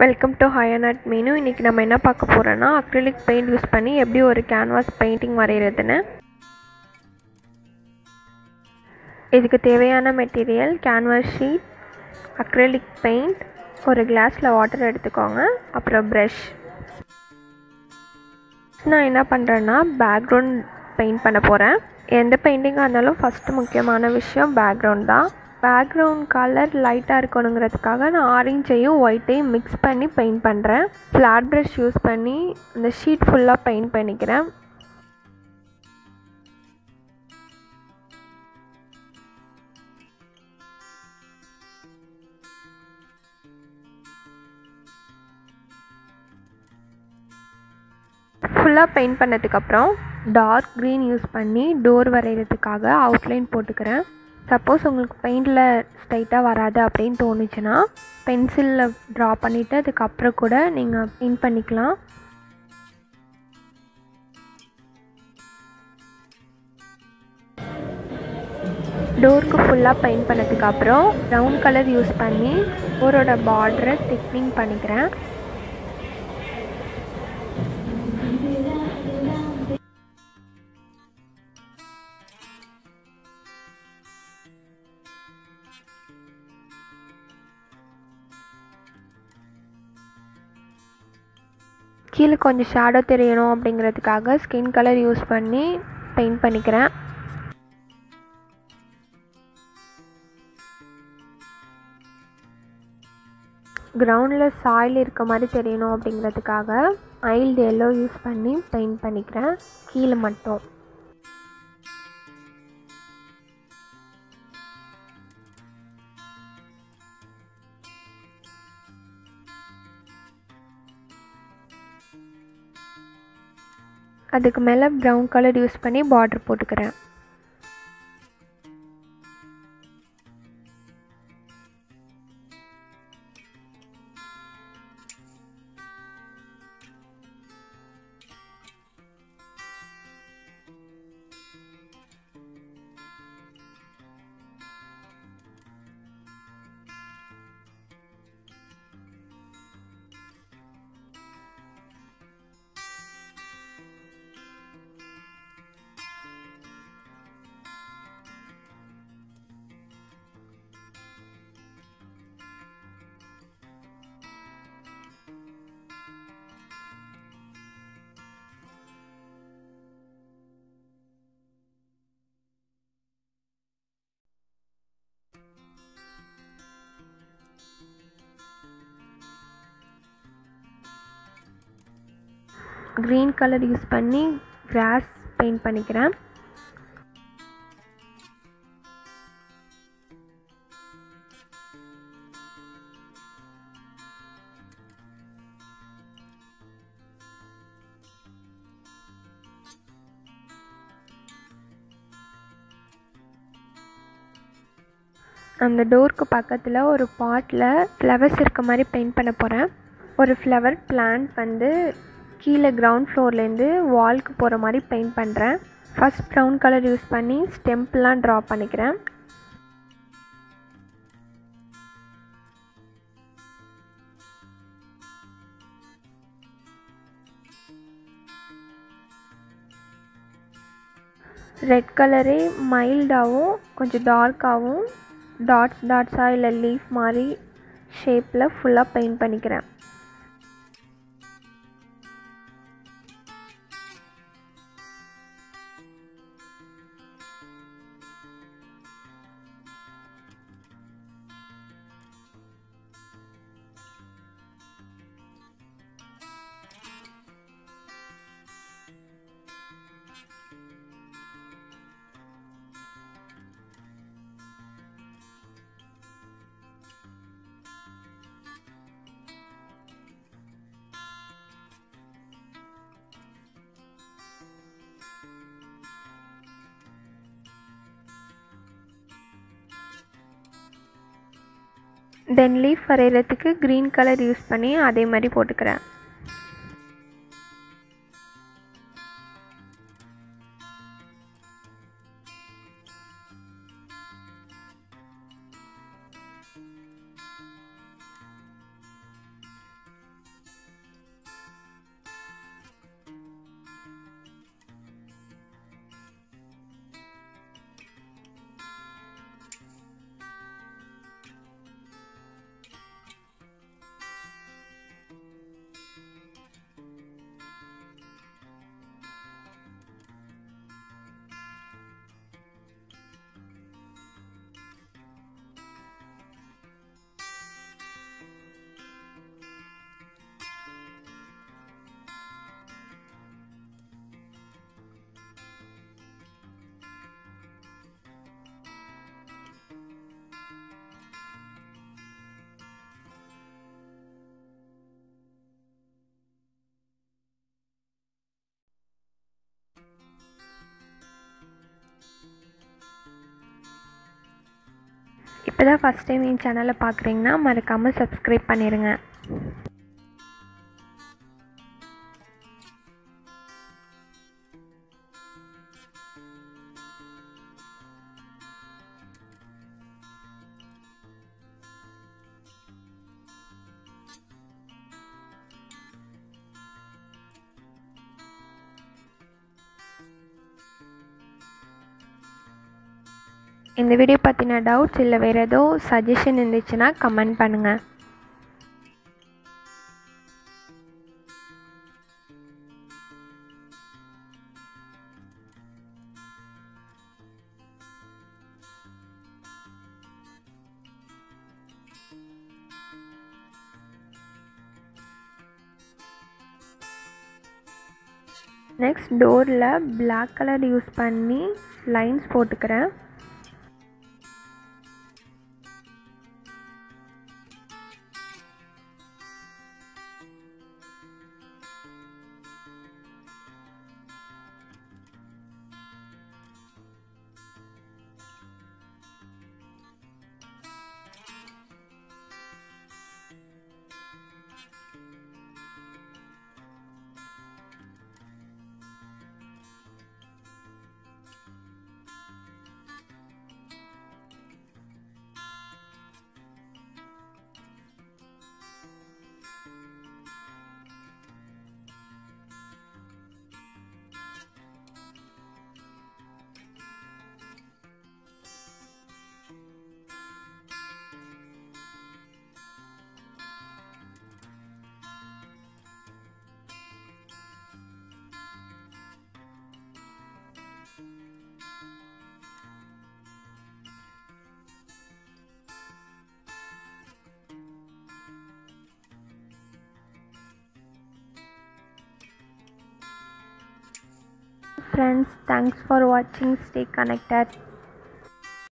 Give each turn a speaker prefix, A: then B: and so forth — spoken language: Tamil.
A: வெல்கம் டு ஹயனட் மெனு இன்றைக்கி நம்ம என்ன பார்க்க போகிறோன்னா அக்ரிலிக் பெயிண்ட் யூஸ் பண்ணி எப்படி ஒரு கேன்வாஸ் பெயிண்டிங் வரைகிறதுன்னு இதுக்கு தேவையான material canvas sheet acrylic paint ஒரு கிளாஸில் வாட்டர் எடுத்துக்கோங்க. அப்புறம் ப்ரஷ் நான் என்ன பண்ணுறேன்னா பேக்ரவுண்ட் பெயிண்ட் பண்ண போகிறேன் எந்த பெயிண்டிங்காக இருந்தாலும் ஃபஸ்ட்டு முக்கியமான விஷயம் பேக்ரவுண்ட் தான். பேக்ரவுண்ட் கலர் லைட்டாக இருக்கணுங்கிறதுக்காக நான் ஆரஞ்சையும் ஒயிட்டையும் மிக்ஸ் பண்ணி பெயிண்ட் பண்ணுறேன் ஃப்ளாட் ப்ரஷ் யூஸ் பண்ணி இந்த ஷீட் ஃபுல்லாக பெயிண்ட் பண்ணிக்கிறேன். ஃபுல்லாக பெயிண்ட் பண்ணதுக்கப்புறம் டார்க் க்ரீன் யூஸ் பண்ணி டோர் வரைகிறதுக்காக அவுட்லைன் போட்டுக்கிறேன். சப்போஸ் உங்களுக்கு பெயிண்டில் ஸ்ட்ரைட்டாக வராது அப்படின்னு தோணுச்சுன்னா பென்சிலில் ட்ரா பண்ணிவிட்டு அதுக்கப்புறம் கூட நீங்கள் பெயிண்ட் பண்ணிக்கலாம். டோருக்கு ஃபுல்லாக பெயிண்ட் பண்ணதுக்கப்புறம் ப்ரௌன் கலர் யூஸ் பண்ணி டோரோட பார்டரை திக்னிங் பண்ணிக்கிறேன். கீழே கொஞ்சம் ஷேடோ தெரியணும் அப்படிங்கிறதுக்காக ஸ்கின் கலர் யூஸ் பண்ணி பெயிண்ட் பண்ணிக்கிறேன். கிரவுண்டில் சாயில் இருக்க மாதிரி தெரியணும் அப்படிங்கிறதுக்காக ஐல்டு எல்லோ யூஸ் பண்ணி பெயிண்ட் பண்ணிக்கிறேன். கீழே மட்டும். அதுக்கு மேலே ப்ரௌன் கலர் யூஸ் பண்ணி பார்ட்ரு போட்டுக்கிறேன். க்ரீன் கலர் யூஸ் பண்ணி கிராஸ் பெயிண்ட் பண்ணிக்கிறேன். அந்த டோருக்கு பக்கத்தில் ஒரு பாட்டில் ஃப்ளவர்ஸ் இருக்க மாதிரி பெயிண்ட் பண்ண போகிறேன் ஒரு ஃப்ளவர் பிளான்ட் வந்து கீழே கிரவுண்ட் ஃப்ளோர்லேருந்து வால்க்கு போகிற மாதிரி பெயிண்ட் பண்ணுறேன் ஃபஸ்ட் ப்ரௌன் கலர் யூஸ் பண்ணி ஸ்டெம்ப்லாம் ட்ரா பண்ணிக்கிறேன். ரெட் கலரே மைல்டாகவும் கொஞ்சம் டார்க்காகவும் டாட்ஸ் டாட்ஸாக இல்லை லீஃப் மாதிரி ஷேப்பில் ஃபுல்லாக பெயிண்ட் பண்ணிக்கிறேன். தென் லீஃப் வரைகிறதுக்கு க்ரீன் கலர் யூஸ் பண்ணி அதே மாதிரி போட்டுக்கிறேன். இப்போ தான் ஃபஸ்ட் டைம் என் சேனலை பார்க்குறீங்கன்னா மறக்காமல் சப்ஸ்கிரைப் பண்ணிடுங்க இந்த வீடியோ பற்றின டவுட்ஸ் இல்லை வேறு ஏதோ சஜஷன் இருந்துச்சுன்னா கமெண்ட் பண்ணுங்கள் நெக்ஸ்ட் டோரில் பிளாக் கலர் யூஸ் பண்ணி லைன்ஸ் போட்டுக்கிறேன். Friends thanks for watching. Stay connected